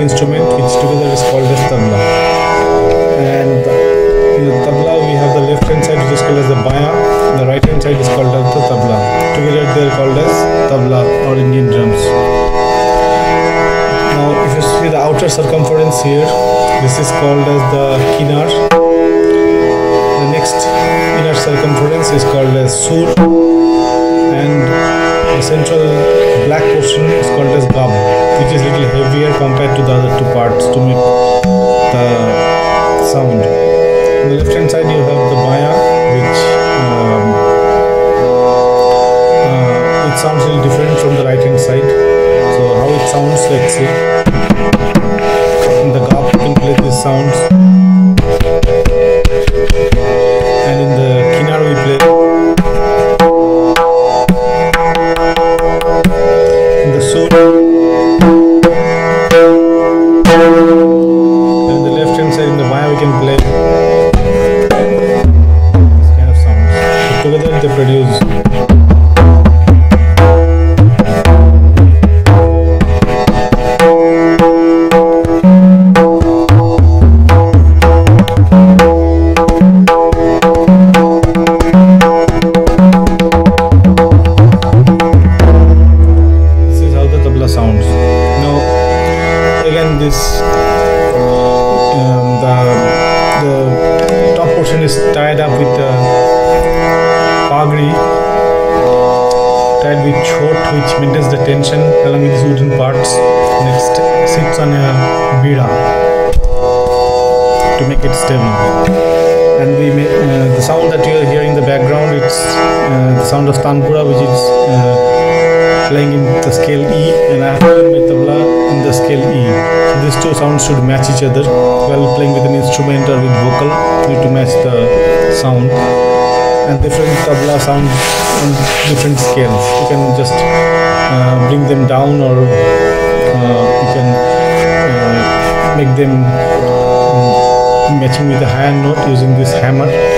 instrument sound of tanpura which is uh, playing in the scale E and I have played my tabla in the scale E. So these two sounds should match each other while playing with an instrument or with vocal you need to match the sound and different tabla sound on different scales. You can just uh, bring them down or uh, you can uh, make them mm, matching with a higher note using this hammer.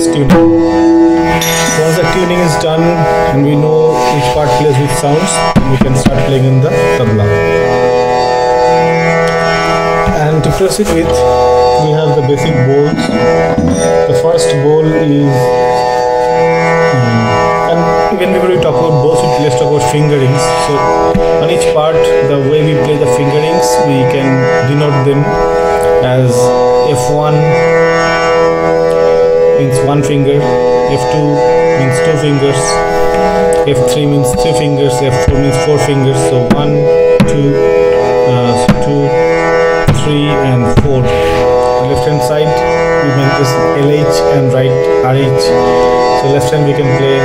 Tuning. Once the tuning is done and we know which part plays which sounds, we can start playing in the tabla. And to proceed with, we have the basic bols. The first bol is, um, and we talk about bols, we let's talk about fingerings. So on each part, the way we play the fingerings, we can denote them as F1 means one finger, F2 means two fingers, F3 means three fingers, F4 means four fingers. So one, two, uh, so two, three, and four. Left hand side we make this LH and right RH. So left hand we can play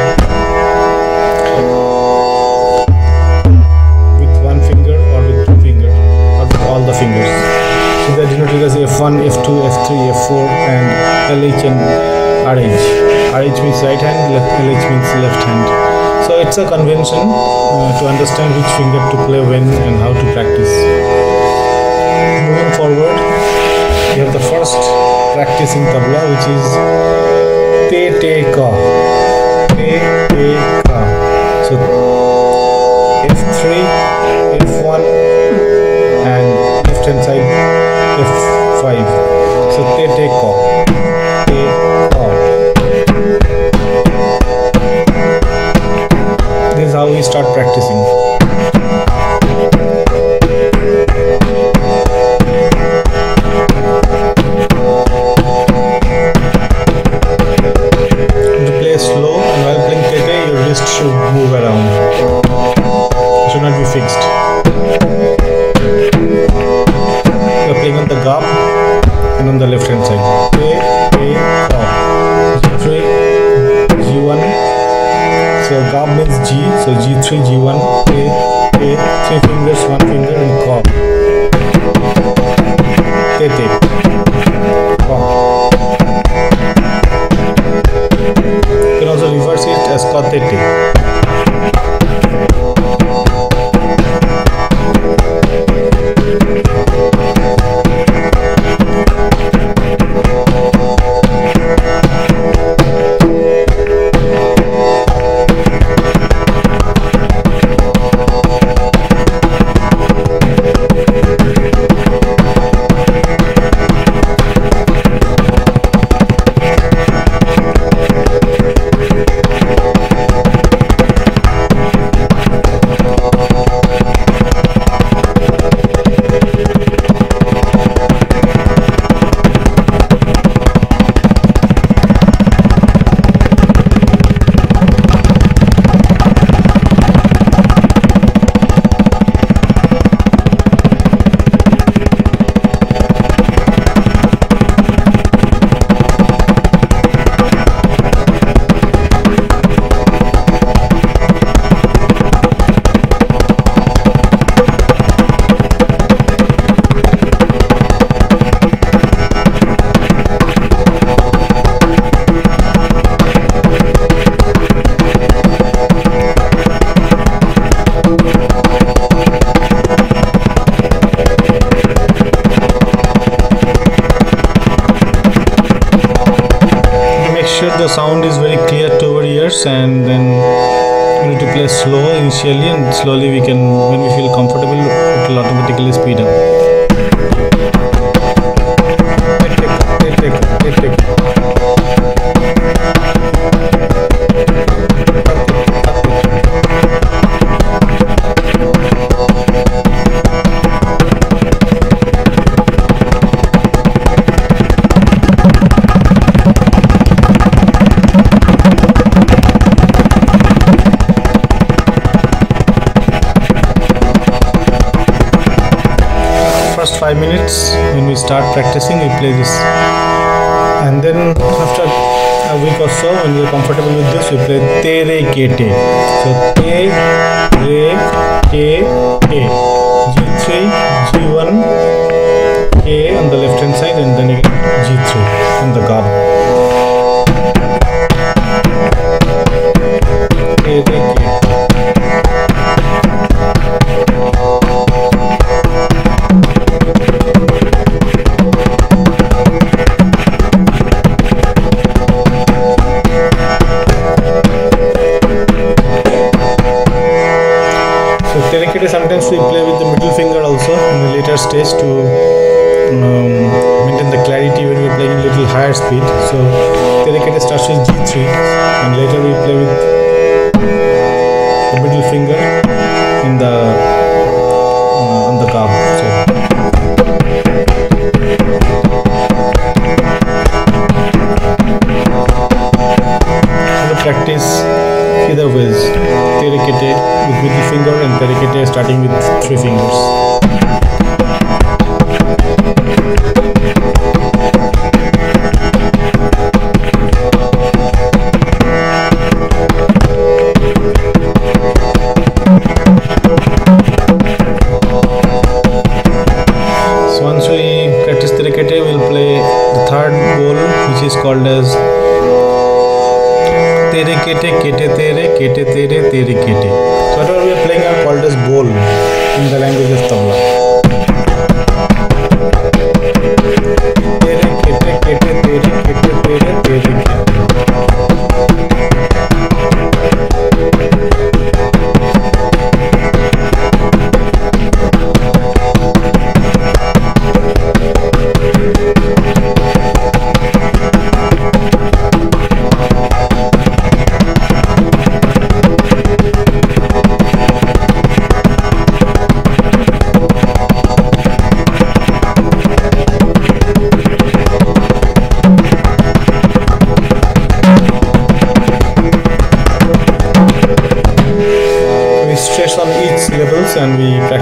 with one finger or with two fingers or with all the fingers. So that denoted as F1, F2, F3, F4 and LH and RH. RH means right hand, left, LH means left hand. So it's a convention uh, to understand which finger to play when and how to practice. Moving forward, we have the first practice in tabla which is te te ka. Te te ka. So F3, F1 and left hand side F5. So te te ka. Start practicing. So G3, G1, A, A, three fingers, one finger sound is very clear to our ears and then we need to play slow initially and slowly we can when we feel comfortable it will automatically speed up start practicing we play this. And then after a week or so when we're comfortable with this we play te re ke te so te re ke te g3 g1 a on the left hand side and then again g3 on the gab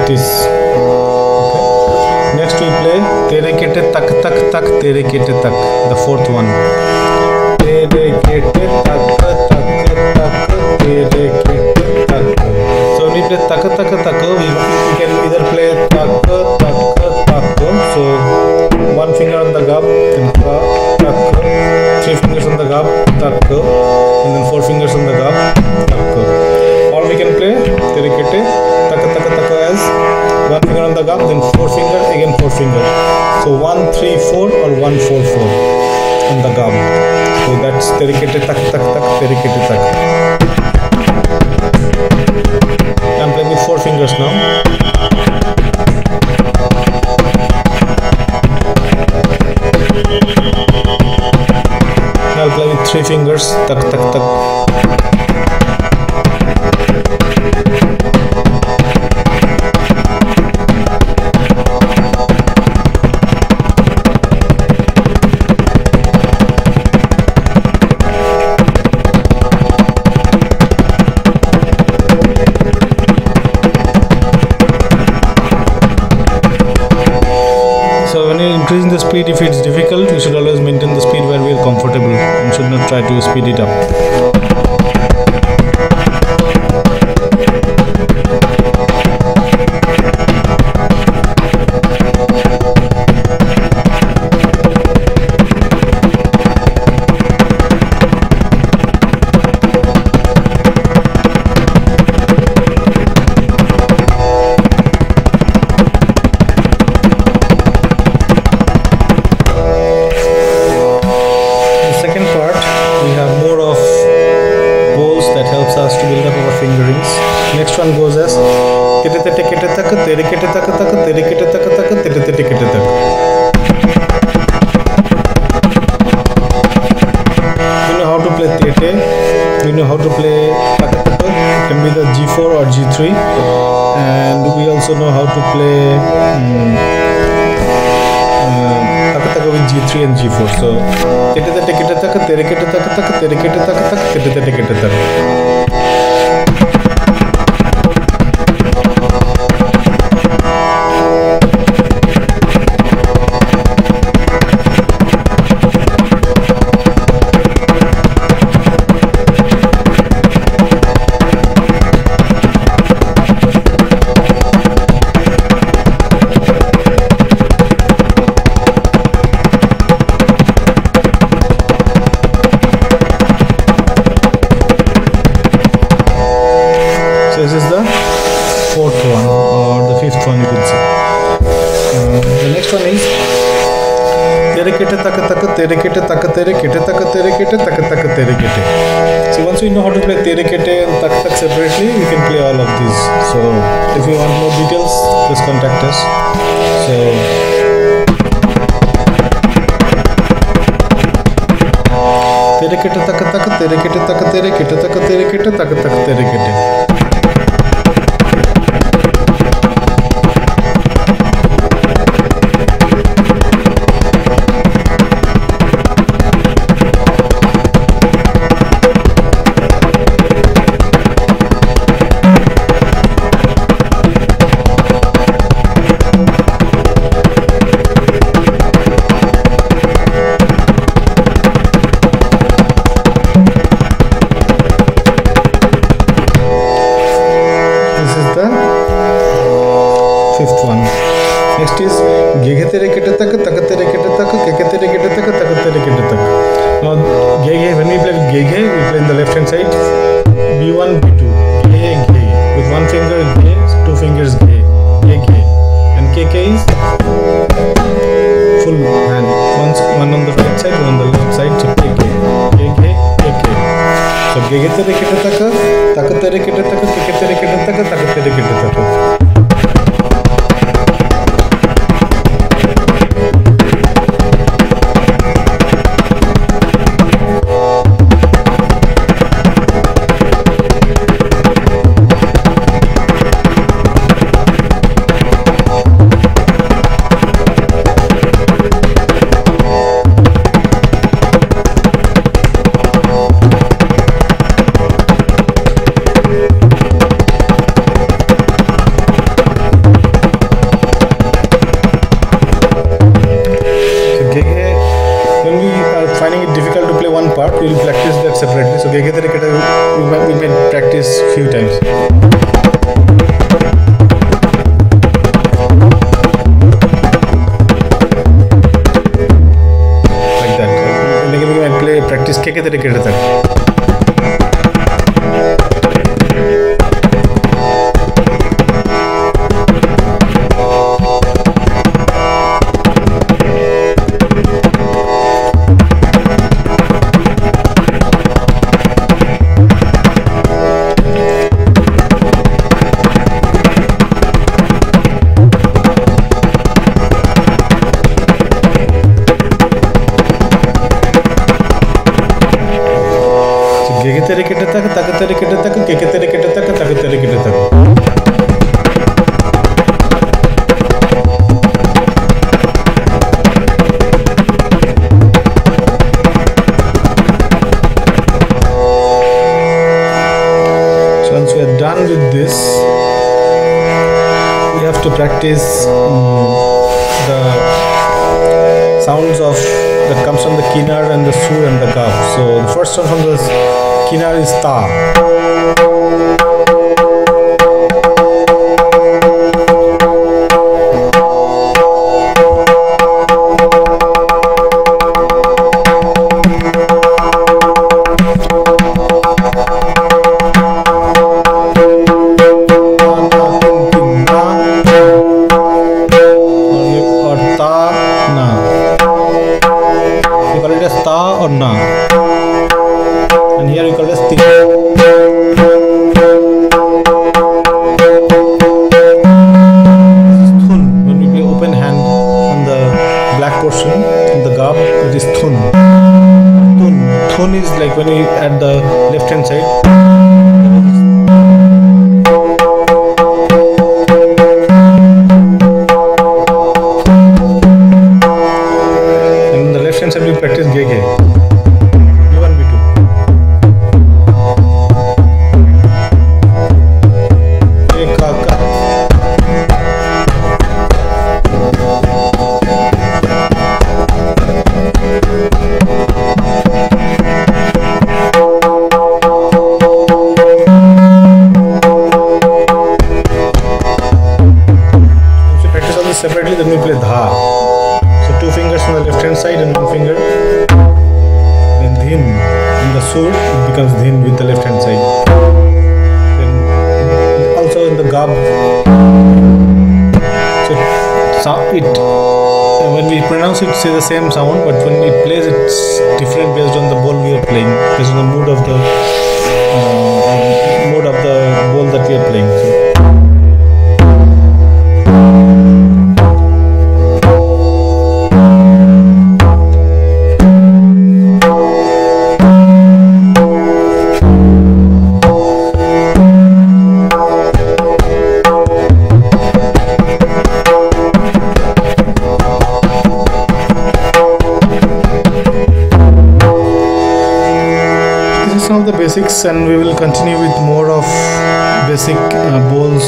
practice okay next we play tere kete tak tak tak tere kete tak the fourth one tere kete tak tak tak tere kete tak so when we play tak tak tak we, we can either play tak tak tak so one finger on the gab and ka tak three fingers on the gab tak and then four fingers on the gab tak or we can play taka as one finger on the gum then four finger again four finger so one three four or one four four on the gum so that's terikete tak tak tak terikete tak. I'm playing with four fingers now. I'll play with three fingers tak tak tak separately you can play all of these. So if you want more details please contact us. So तेरे किट तक तक तेरे किट तक तेरे किट तक तेरे किट तक तेरे किट from the guitarista. so it uh, when we pronounce it say the same sound but when it plays it's different based on the bol we are playing based on the mood of the uh, mood of the bol that we are playing. so basics, and we will continue with more of basic uh, bols,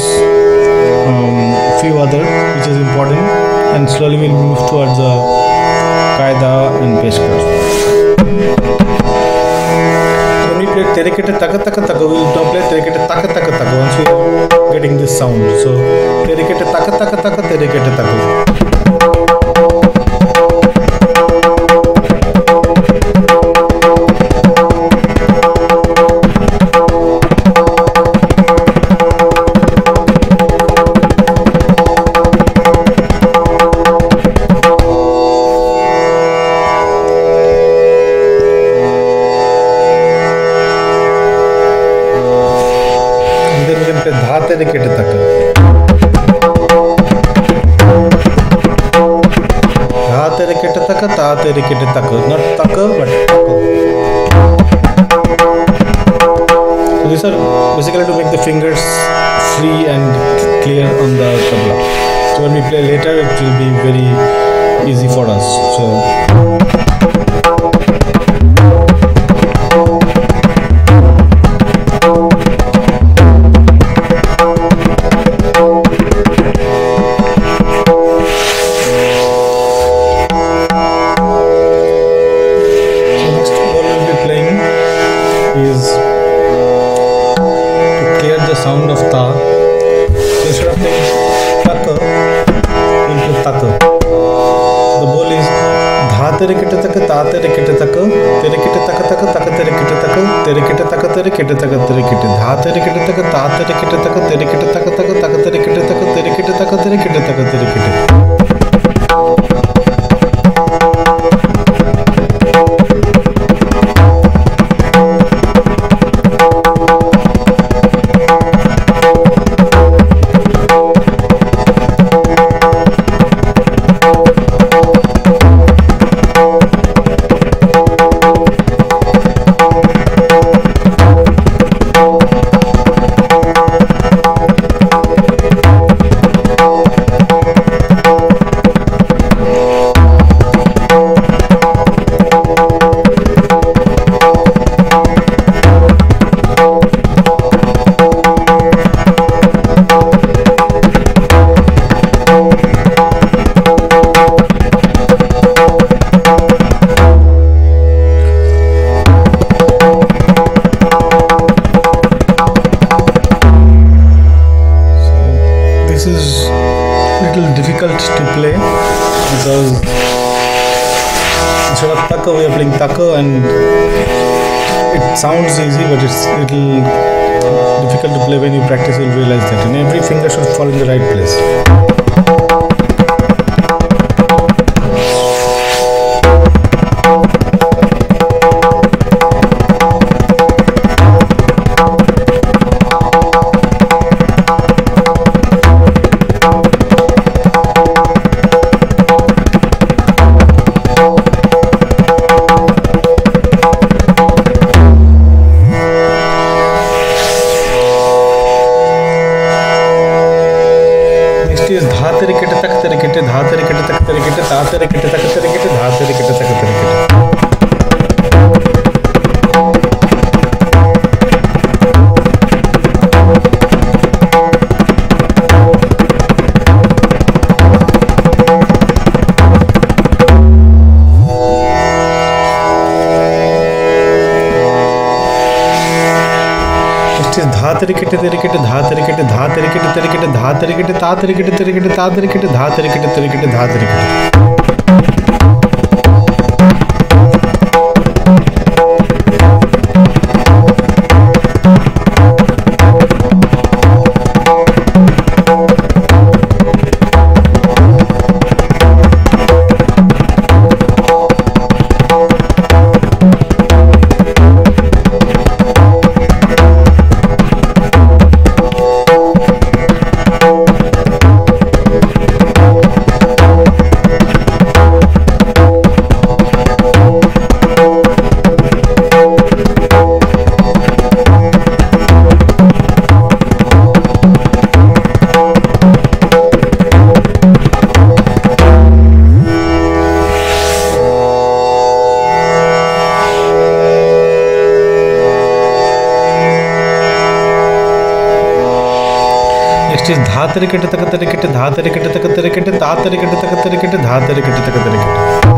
um, few other which is important, and slowly we'll move towards the qaida and peshkar. When we play taka taka taka, we will taka taka taka once we are getting this sound. So taka taka taka, taka. Can play dha terikete taka. Dha terikete taka, ta terikete taka. Not taka, but. So these are basically to make the fingers free and clear on the tabla. So when we play later, it will be very easy for us. So terikete taka, ta terikete taka, terikete taka taka, taka terikete taka, terikete terikete ta terikete terikete ta terikete dha terikete terikete dha is dha tarikit tak tarikit dha tarikit tak tarikit ta tarikit tak tarikit dha tarikit tak tarikit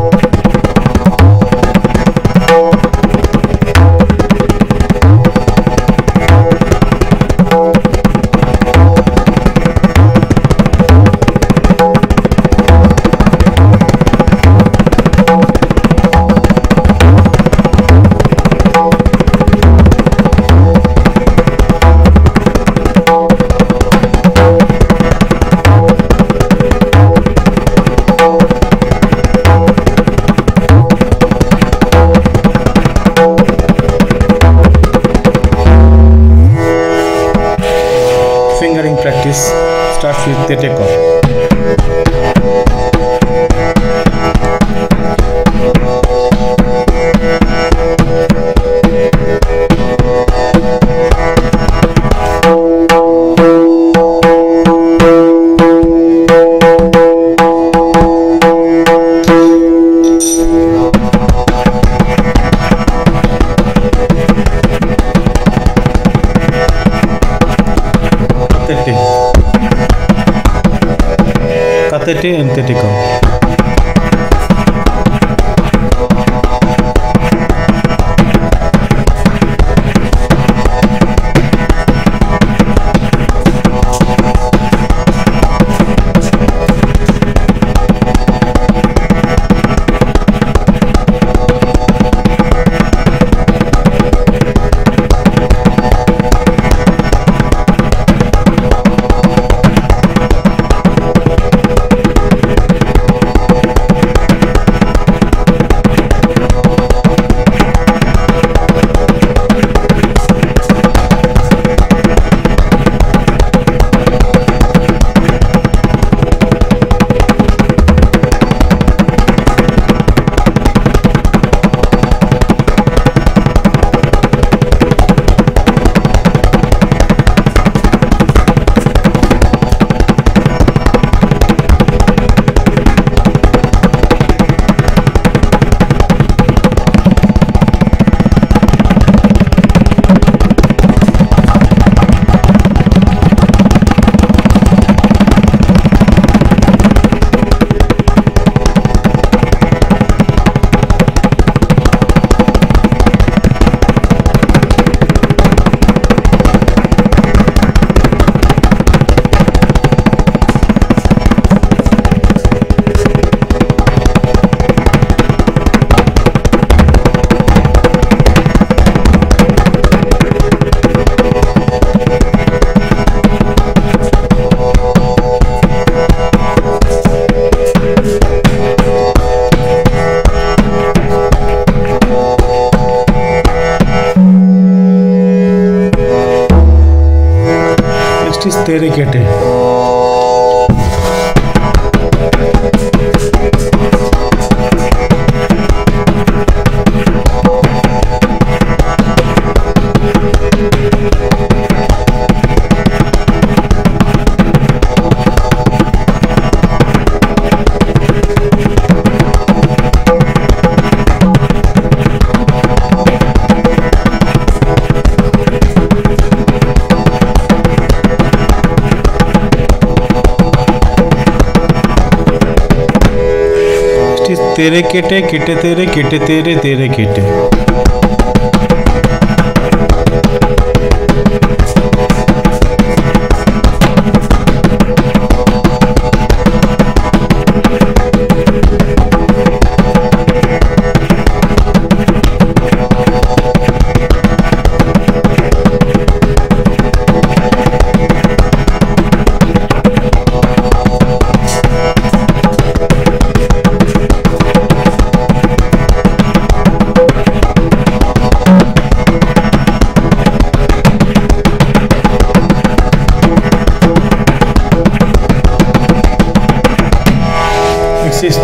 तेरे किटे किटे तेरे किटे तेरे तेरे किटे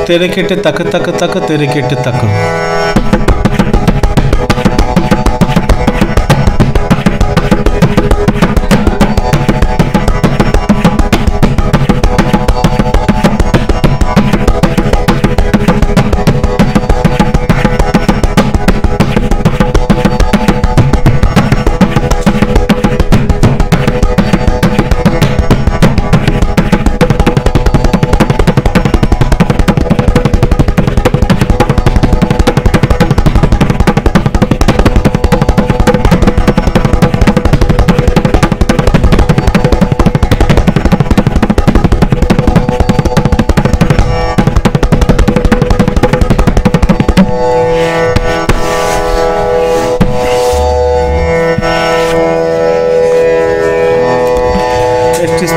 Next is Terekete, Taka Taka Taka, Terekete Taka.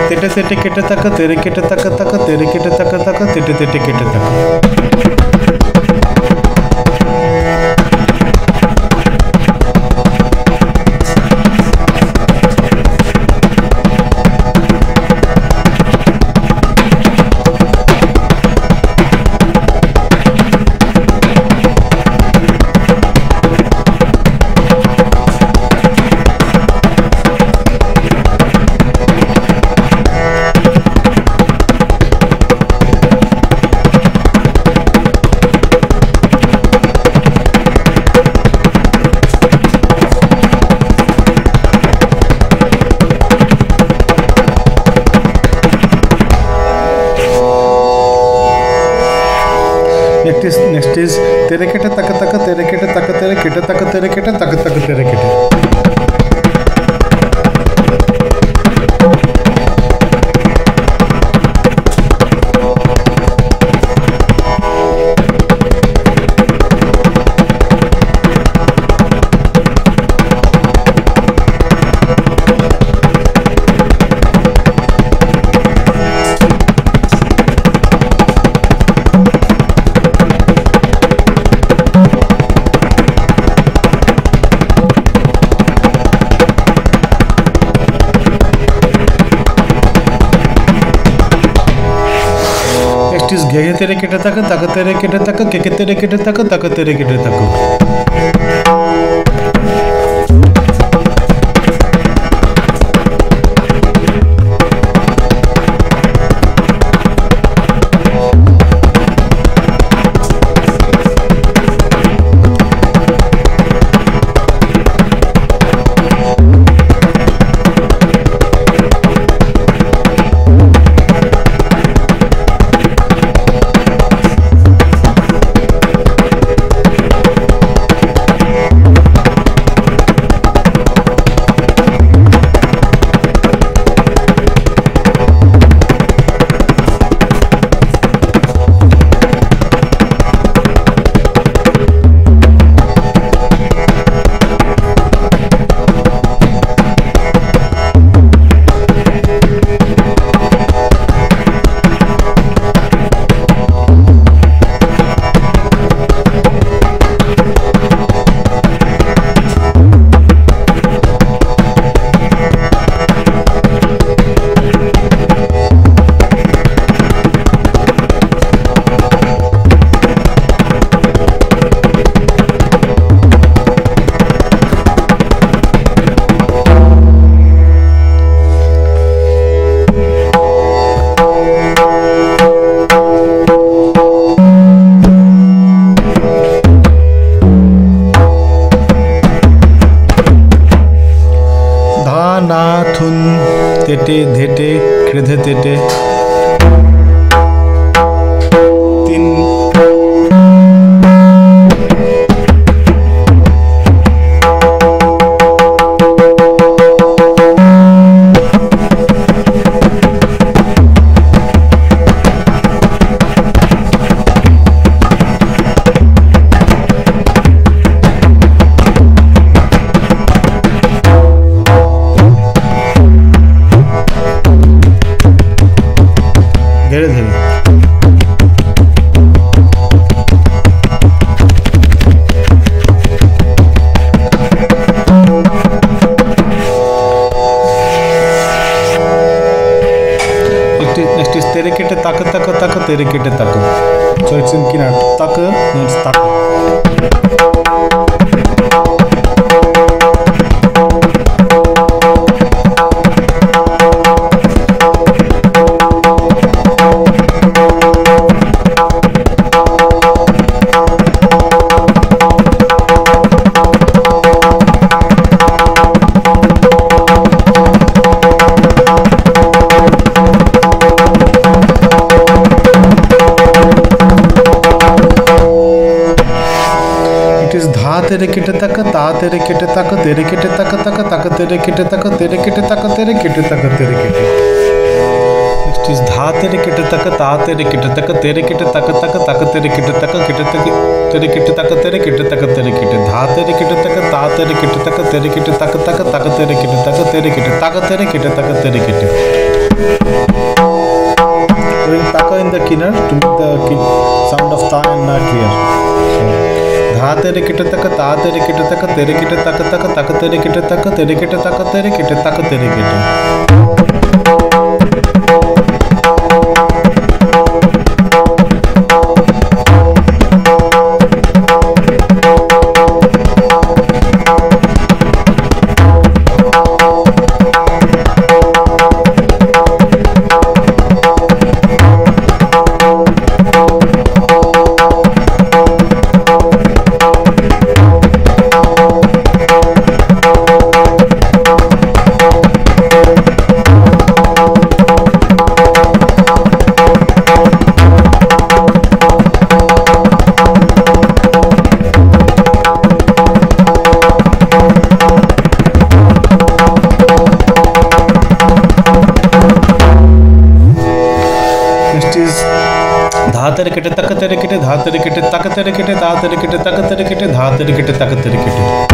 తిట్టు తిట్టు kit తక్క తెరి kit తక్క తక్క తెరి kit తక్క తక్క తిట్టు తిట్టు కిట్టు తక్క taka artis gaya tere kita takut takut tere kita takut kita tere kita takut takut tere kita takut धीटे धीटे taka taka tere kete taka tere kete taka tere kete taka tere kete. Next is dha tere kete taka ta tere kete taka tere kete taka taka taka tere kete taka kete taka tere kete taka tere kete taka tere kete dha tere kete taka ta tere kete taka tere kete taka taka taka tere kete taka tere kete taka tere kete taka tere kete Doing taka in the kinar to make the ki- sound of ta and na clear. So, ಧಾತರಿಕಿಟತಕ ತಾತರಿಕಿಟತಕ ತೆರಿಕಿಟ ತಕ ತಕ ತಕ ತೆರಿಕಿಟ ತಕ ತೆರಿಕಿಟ ತಕ ತೆರಿಕಿಟ ತಕ ತೆರಿಕಿಟ தக்கத்தெடுக்கிட்டு தக்கத்தெடுக்கிட்டு தாத்தெடுக்கிட்டு தக்கத்தெடுக்கிட்டு தாத்தெடுக்கிட்டு தக்கத்தெடுக்கிட்டு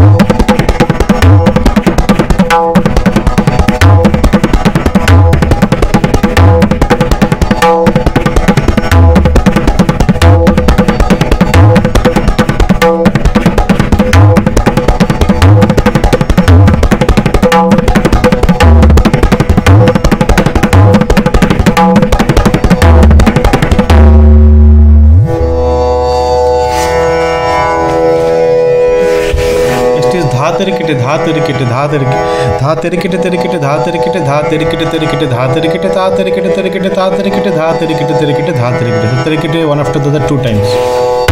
तिरकिट धा तिरकिट धा तिरकिट धा तिरकिट तिरकिट धा तिरकिट धा तिरकिट तिरकिट धा तिरकिट धा तिरकिट तिरकिट धा तिरकिट धा तिरकिट तिरकिट धा तिरकिट तिरकिट one after the two times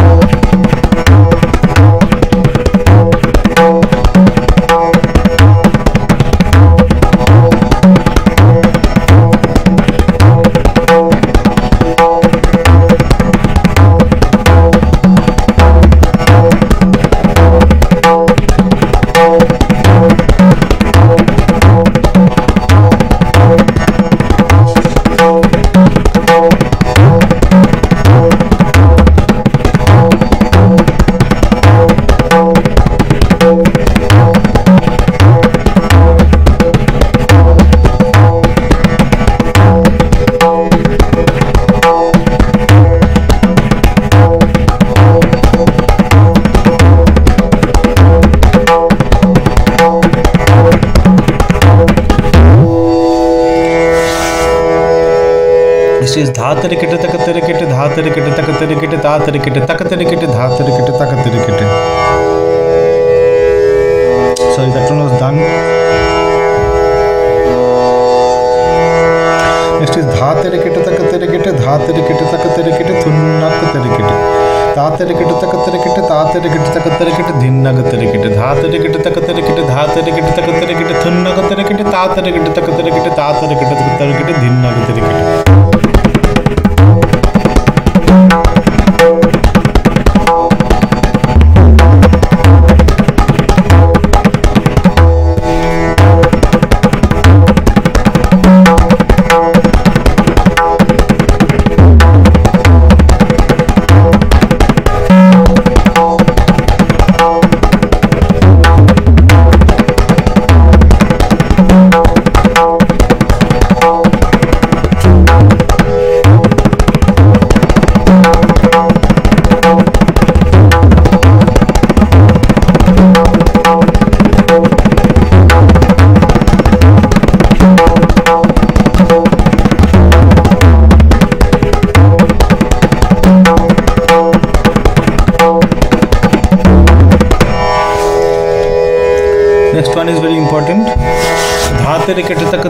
तिरकिट तक तिरकिट धा तिरकिट तक तिरकिट ता तिरकिट तक तिरकिट धा तिरकिट तक तिरकिट sorry that one was done next is dha tirakit tak tirakit dha tirakit tak tirakit thunnak tirakit ta tirakit tak tirakit ta tirakit tak tirakit dhinnak tirakit dha tirakit tak tirakit dha tirakit tak tirakit thunnak tirakit ta tirakit tak tirakit ta tirakit tak tirakit dhinnak tirakit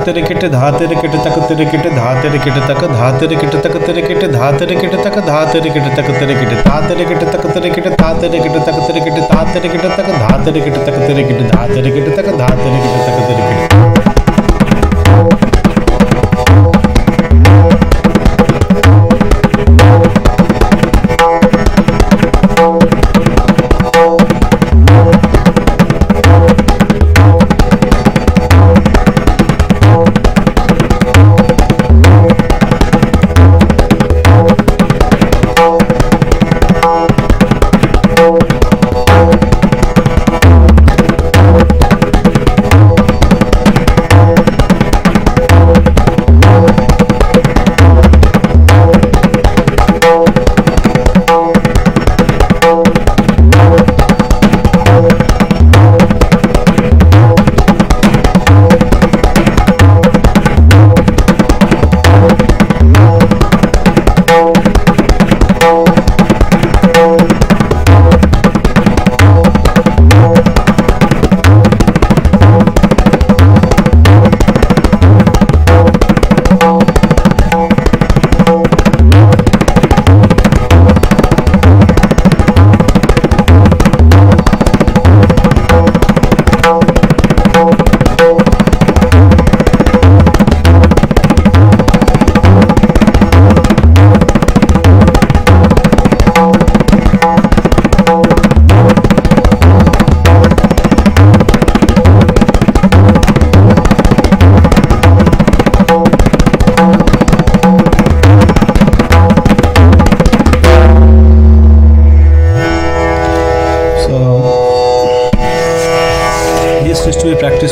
तिरकिट धा तिरकिट तक तिरकिट धा तिरकिट तक धा तिरकिट तक तिरकिट धा तिरकिट तक धा तिरकिट तक तिरकिट धा तिरकिट तक तिरकिट धा तिरकिट तक तिरकिट धा तिरकिट तक धा तिरकिट तक तिरकिट धा तिरकिट तक धा तिरकिट तक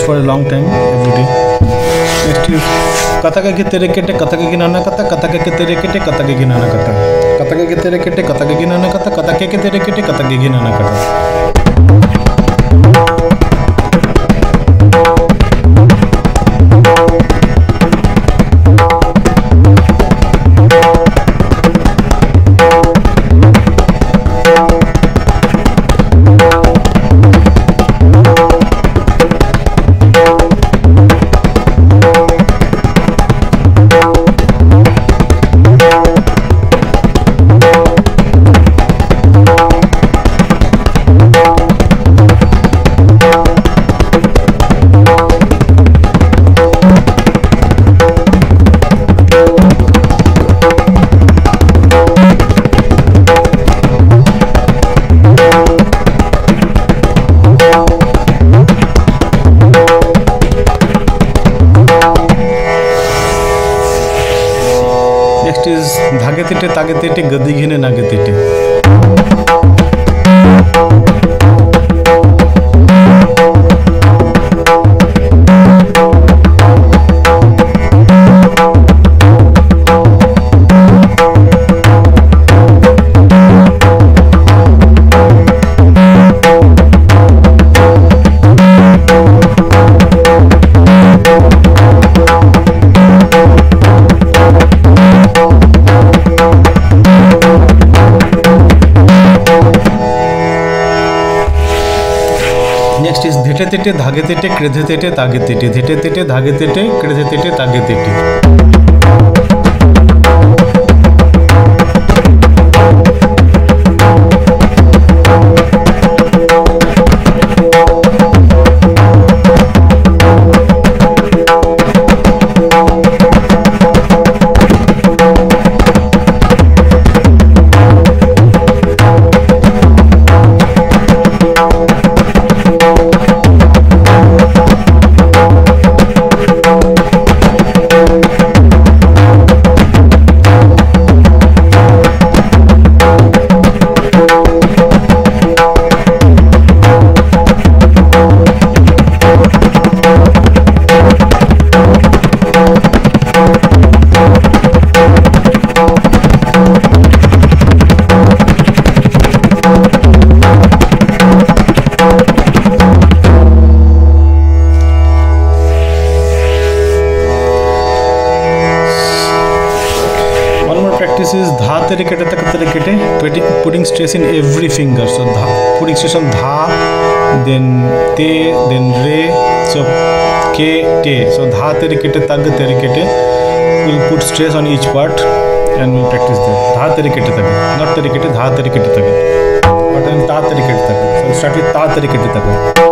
practice for a long time everyday next is कथा के कितने रेकेटे कथा के की कथा कथा के कितने रेकेटे कथा के की कथा। कथा के कितने रेकेटे कथा के की कथा कथा के कितने रेकेटे कथा के की कथा। ताकि তেটে তেটে, ধাগে তেটে, ক্রেধে তেটে, তাগে তেটে, ধেটে তেটে, ধাগে তেটে, ক্রেধে তেটে, তাগে তেটে। Putting, stress in every finger. So dha, putting stress on dha, then te, then re, so ke, te. So dha terikete tag terikete. We'll put stress on each part and we'll practice that. Dha terikete tag, not terikete dha terikete tag. But then ta terikete tag. So start with ta terikete tag.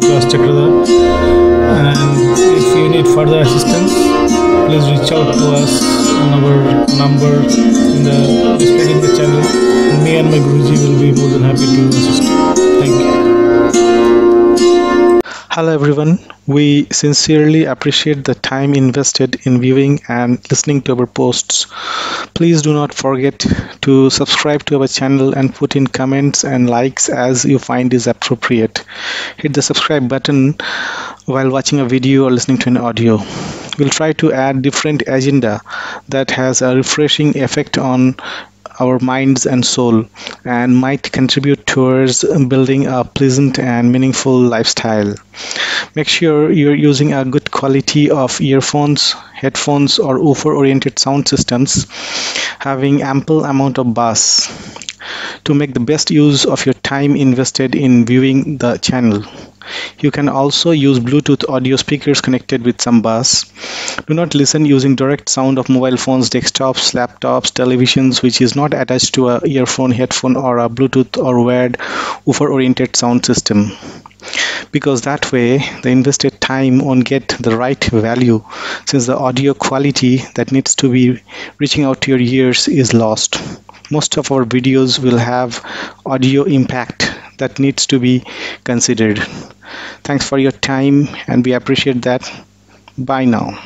Class chakrada. And if you need further assistance, please reach out to us on our number in the displayed in the channel. And me and my Guruji will be more than happy to assist you. Thank you. Hello everyone. We sincerely appreciate the time invested in viewing and listening to our posts. Please do not forget to subscribe to our channel and put in comments and likes as you find is appropriate. Hit the subscribe button while watching a video or listening to an audio. We'll try to add different agenda that has a refreshing effect on our minds and soul and might contribute towards building a pleasant and meaningful lifestyle. Make sure you're using a good quality of earphones, headphones or woofer oriented sound systems having ample amount of bass. to make the best use of your time invested in viewing the channel. You can also use Bluetooth audio speakers connected with some bus. Do not listen using direct sound of mobile phones, desktops, laptops, televisions which is not attached to a earphone, headphone or a Bluetooth or wired woofer oriented sound system because that way the invested time won't get the right value since the audio quality that needs to be reaching out to your ears is lost most of our videos will have audio impact that needs to be considered. Thanks for your time and we appreciate that. Bye now